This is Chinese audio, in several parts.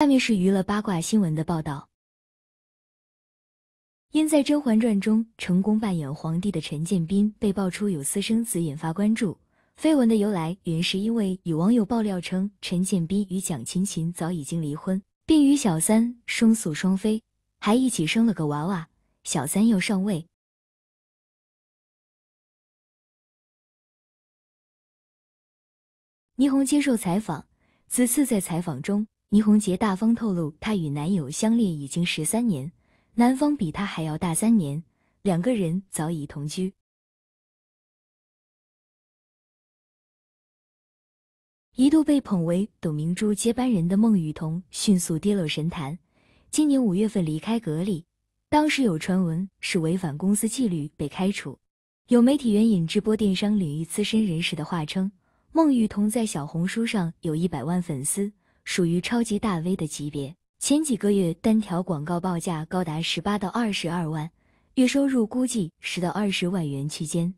下面是娱乐八卦新闻的报道。因在《甄嬛传》中成功扮演皇帝的陈建斌被爆出有私生子，引发关注。绯闻的由来原是因为有网友爆料称，陈建斌与蒋勤勤早已经离婚，并与小三双宿双飞，还一起生了个娃娃，小三又上位。倪虹接受采访，此次在采访中。倪虹洁大方透露，她与男友相恋已经十三年，男方比她还要大三年，两个人早已同居。一度被捧为董明珠接班人的孟羽童迅速跌落神坛，今年五月份离开格力，当时有传闻是违反公司纪律被开除。有媒体援引直播电商领域资深人士的话称，孟羽童在小红书上有一百万粉丝。属于超级大 V 的级别，前几个月单条广告报价高达十八到二十二万，月收入估计十到二十万元区间。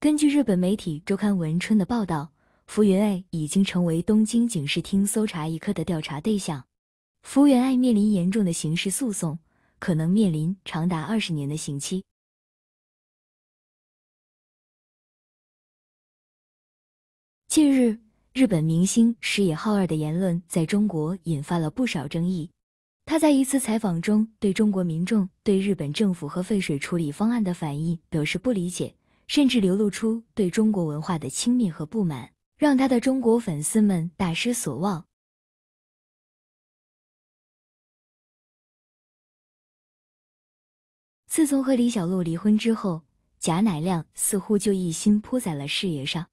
根据日本媒体周刊文春的报道，福原爱已经成为东京警视厅搜查一科的调查对象。福原爱面临严重的刑事诉讼，可能面临长达二十年的刑期。近日，日本明星石野浩二的言论在中国引发了不少争议。他在一次采访中对中国民众对日本政府和废水处理方案的反应表示不理解，甚至流露出对中国文化的轻蔑和不满，让他的中国粉丝们大失所望。自从和李小璐离婚之后，贾乃亮似乎就一心扑在了事业上。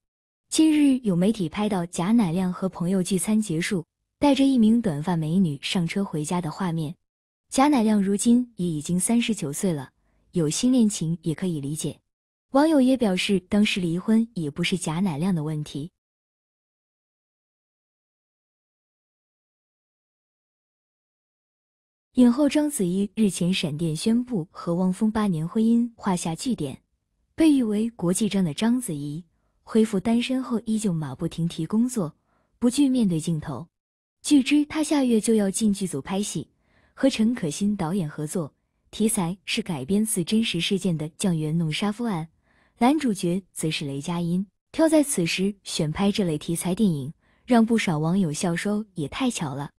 近日，有媒体拍到贾乃亮和朋友聚餐结束，带着一名短发美女上车回家的画面。贾乃亮如今也已经三十九岁了，有新恋情也可以理解。网友也表示，当时离婚也不是贾乃亮的问题。影后章子怡日前闪电宣布和汪峰八年婚姻画下句点，被誉为“国际章”的章子怡。恢复单身后，依旧马不停蹄工作，不惧面对镜头。据知，他下月就要进剧组拍戏，和陈可辛导演合作，题材是改编自真实事件的酱园弄杀夫案，男主角则是雷佳音。挑在此时选拍这类题材电影，让不少网友笑说也太巧了。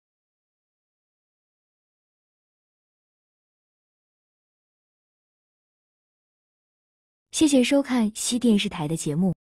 谢谢收看西电视台的节目。